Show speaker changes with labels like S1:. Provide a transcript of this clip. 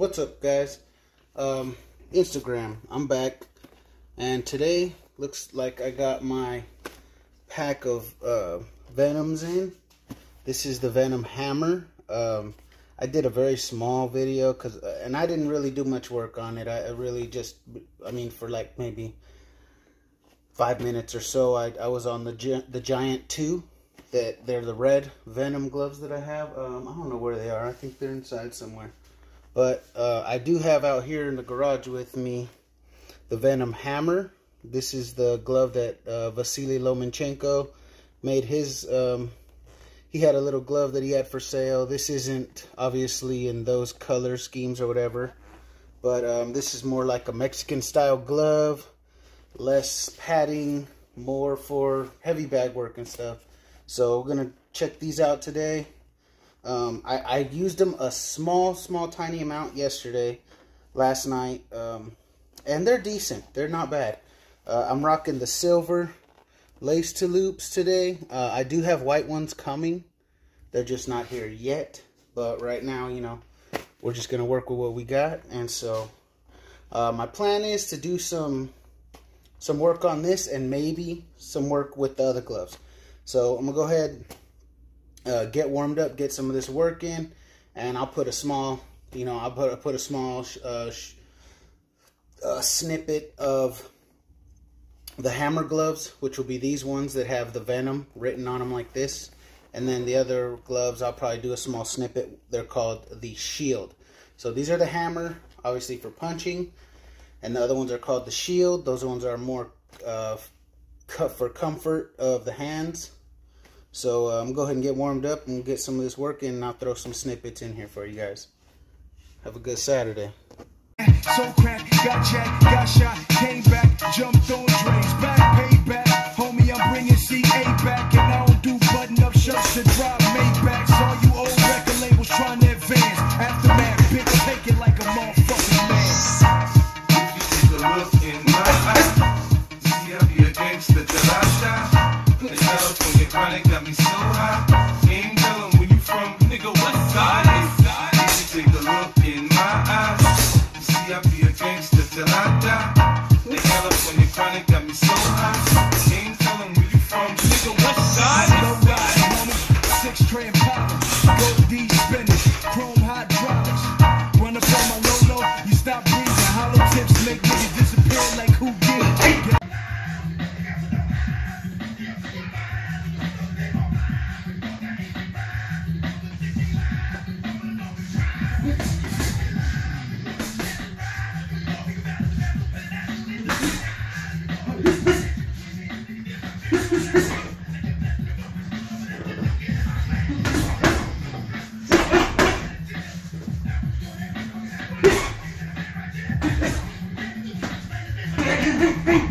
S1: What's up, guys? Um, Instagram. I'm back, and today looks like I got my pack of uh, Venoms in. This is the Venom Hammer. Um, I did a very small video because, uh, and I didn't really do much work on it. I, I, really just, I mean, for like maybe five minutes or so, I, I was on the the Giant Two. That they're the red Venom gloves that I have. Um, I don't know where they are. I think they're inside somewhere. But uh, I do have out here in the garage with me the Venom Hammer. This is the glove that uh, Vasily Lomachenko made his. Um, he had a little glove that he had for sale. This isn't obviously in those color schemes or whatever. But um, this is more like a Mexican style glove. Less padding, more for heavy bag work and stuff. So we're going to check these out today. Um, I, I, used them a small, small, tiny amount yesterday, last night, um, and they're decent. They're not bad. Uh, I'm rocking the silver lace to loops today. Uh, I do have white ones coming. They're just not here yet. But right now, you know, we're just going to work with what we got. And so uh, my plan is to do some some work on this and maybe some work with the other gloves. So I'm going to go ahead uh, get warmed up, get some of this work in, and I'll put a small, you know, I'll put, I'll put a small uh, uh, snippet of the hammer gloves, which will be these ones that have the Venom written on them like this. And then the other gloves, I'll probably do a small snippet. They're called the Shield. So these are the hammer, obviously for punching. And the other ones are called the Shield. Those ones are more uh, for comfort of the hands. So uh, I'm gonna go ahead and get warmed up and get some of this work in and I'll throw some snippets in here for you guys. Have a good Saturday. So got got shot, ven,
S2: ven.